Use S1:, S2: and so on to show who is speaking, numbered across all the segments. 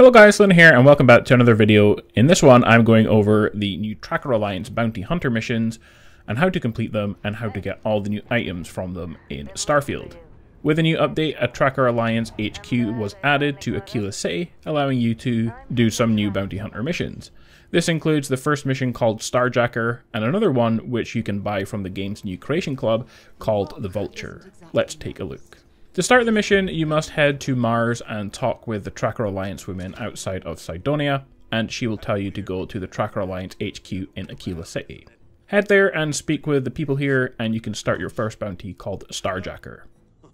S1: Hello guys, Lynn here, and welcome back to another video. In this one, I'm going over the new Tracker Alliance Bounty Hunter missions, and how to complete them, and how to get all the new items from them in Starfield. With a new update, a Tracker Alliance HQ was added to Aquila City, allowing you to do some new Bounty Hunter missions. This includes the first mission called Starjacker, and another one which you can buy from the game's new creation club called the Vulture. Let's take a look. To start the mission, you must head to Mars and talk with the Tracker Alliance women outside of Cydonia, and she will tell you to go to the Tracker Alliance HQ in Aquila City. Head there and speak with the people here, and you can start your first bounty called Starjacker.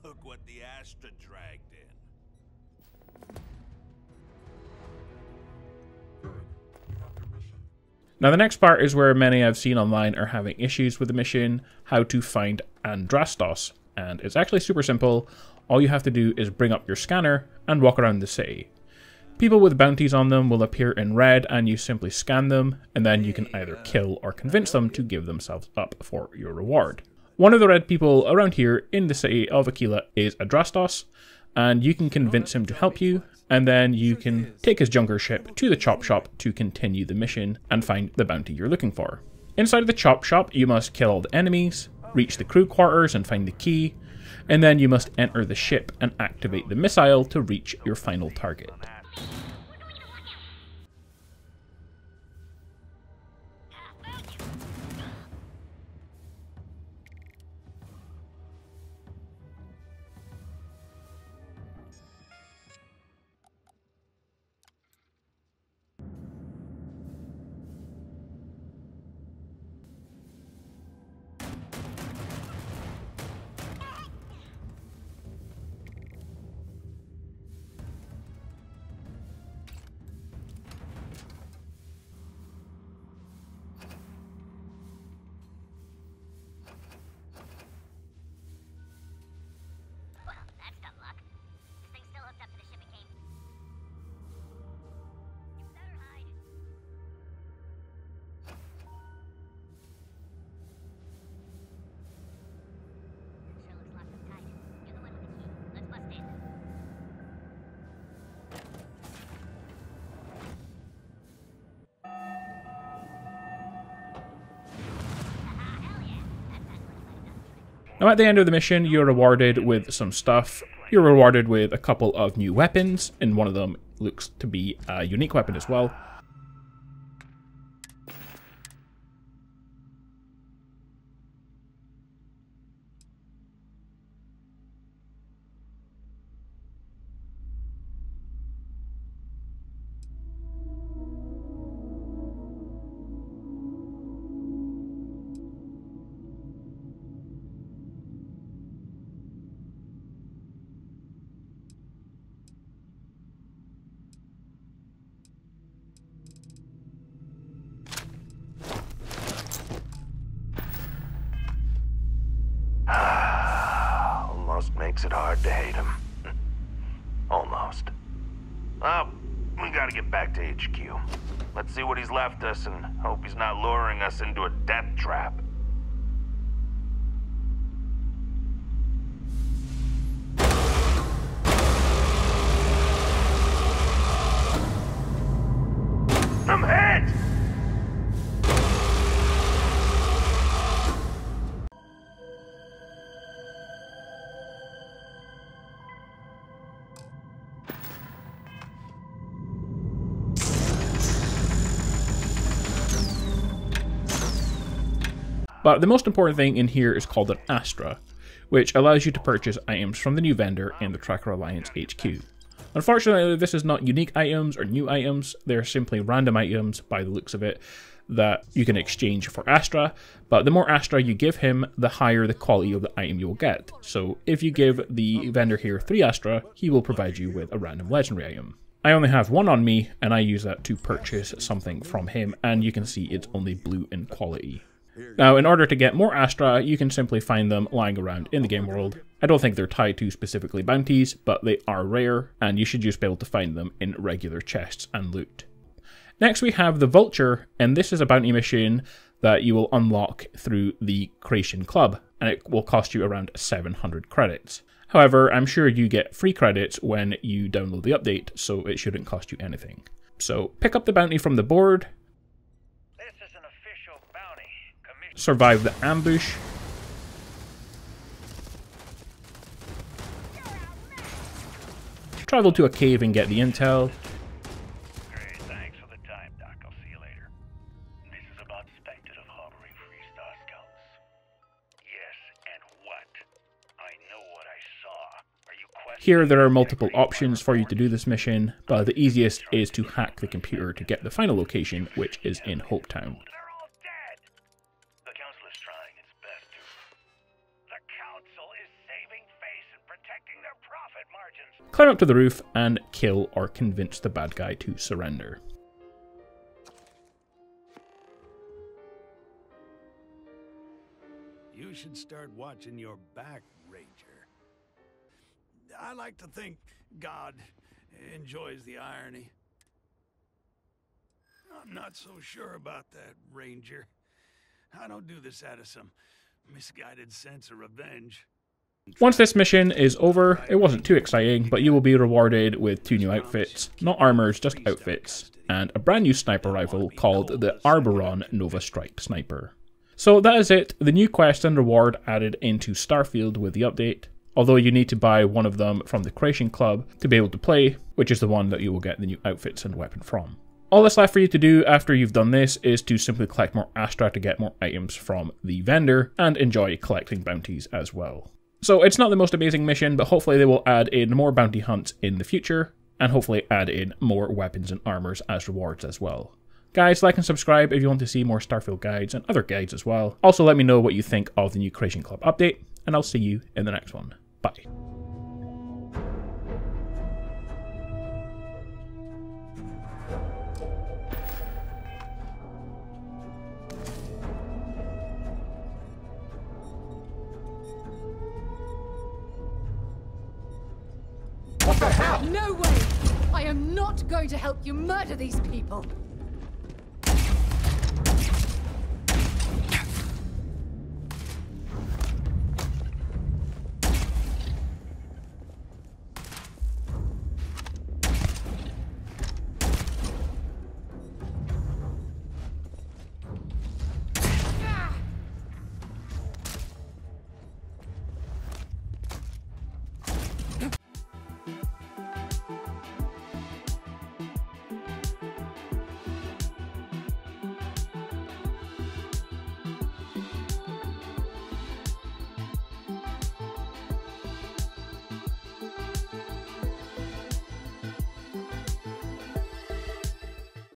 S2: Look what the Astra dragged in.
S1: Now the next part is where many I've seen online are having issues with the mission, how to find Adrastos, and it's actually super simple. All you have to do is bring up your scanner and walk around the city. People with bounties on them will appear in red and you simply scan them and then you can either kill or convince them to give themselves up for your reward. One of the red people around here in the city of Aquila is Adrastos and you can convince him to help you and then you can take his junker ship to the chop shop to continue the mission and find the bounty you're looking for. Inside the chop shop you must kill all the enemies, reach the crew quarters and find the key, and then you must enter the ship and activate the missile to reach your final target. Now, at the end of the mission, you're rewarded with some stuff. You're rewarded with a couple of new weapons, and one of them looks to be a unique weapon as well.
S2: Makes it hard to hate him. Almost. Well, we gotta get back to HQ. Let's see what he's left us and hope he's not luring us into a death trap.
S1: But the most important thing in here is called an Astra, which allows you to purchase items from the new vendor in the Tracker Alliance HQ. Unfortunately, this is not unique items or new items, they're simply random items by the looks of it that you can exchange for Astra, but the more Astra you give him, the higher the quality of the item you will get. So if you give the vendor here 3 Astra, he will provide you with a random legendary item. I only have one on me, and I use that to purchase something from him, and you can see it's only blue in quality. Now, in order to get more Astra, you can simply find them lying around in the game world. I don't think they're tied to specifically bounties, but they are rare, and you should just be able to find them in regular chests and loot. Next, we have the Vulture, and this is a bounty mission that you will unlock through the Creation Club, and it will cost you around 700 credits. However, I'm sure you get free credits when you download the update, so it shouldn't cost you anything. So pick up the bounty from the board,
S3: This is an official bounty. Commission
S1: survive the ambush, travel to a cave and get the intel,
S3: Great, thanks for the time, Doc. I'll see you later. This is about suspected of harboring Freestar scouts. Yes, and what? I know what I saw. Are you questioning
S1: Here there are multiple options for you to do this mission, but the easiest is to hack the computer to get the final location, which is in Hopetown. Climb up to the roof and kill or convince the bad guy to surrender.
S4: You should start watching your back, Ranger. I like to think God enjoys the irony. I'm not so sure about that, Ranger. I don't do this out of some misguided sense of revenge.
S1: Once this mission is over, it wasn't too exciting, but you will be rewarded with two new outfits, not armors, just outfits, and a brand new sniper rifle called the Arboron Novastrike Sniper. So that is it, the new quest and reward added into Starfield with the update, although you need to buy one of them from the Creation Club to be able to play, which is the one that you will get the new outfits and weapon from. All that's left for you to do after you've done this is to simply collect more Astra to get more items from the vendor and enjoy collecting bounties as well. So it's not the most amazing mission, but hopefully they will add in more bounty hunts in the future, and hopefully add in more weapons and armors as rewards as well. Guys, like and subscribe if you want to see more Starfield guides and other guides as well. Also, let me know what you think of the new Creation Club update, and I'll see you in the next one. Bye.
S5: No way! I am not going to help you murder these people!